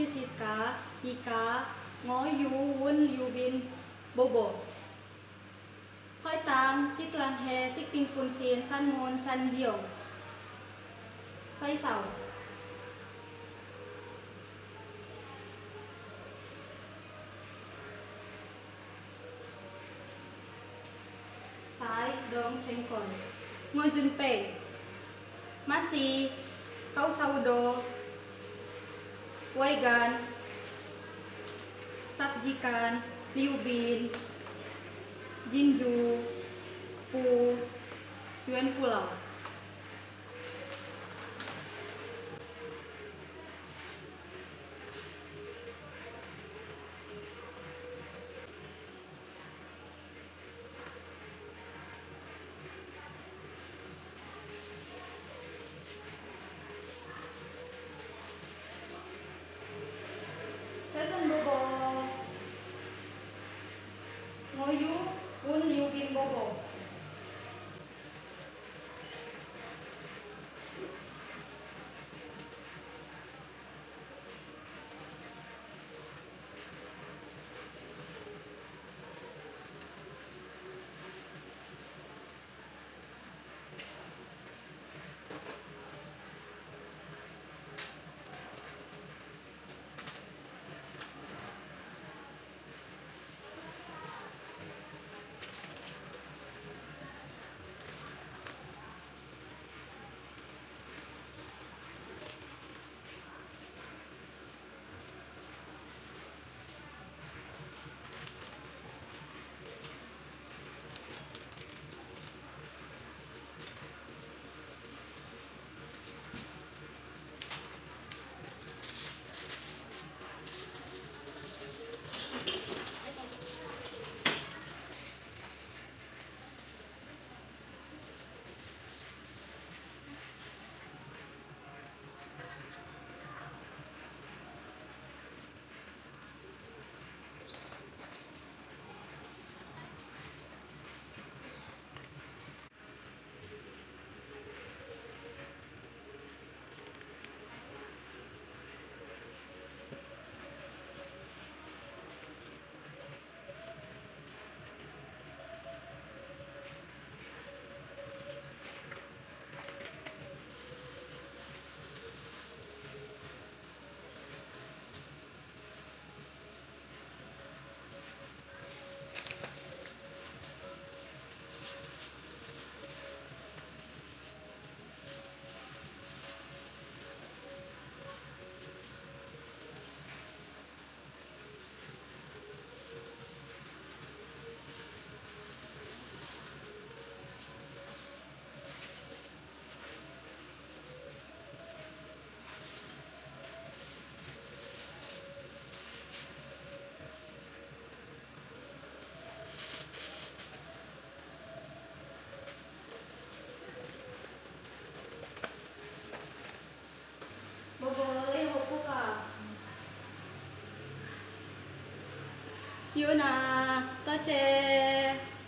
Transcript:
yu y ika ngó yu wun liu bin bobo hoi tang sik lan he sik ting phun xiên san Môn, san diều say sầu Sai Đông chen kon ngôi jun pe masi kau sau do Waigan, Sapjikan, Liubin, Jinju, Pu, Yuan Pulau. Yuna Kache.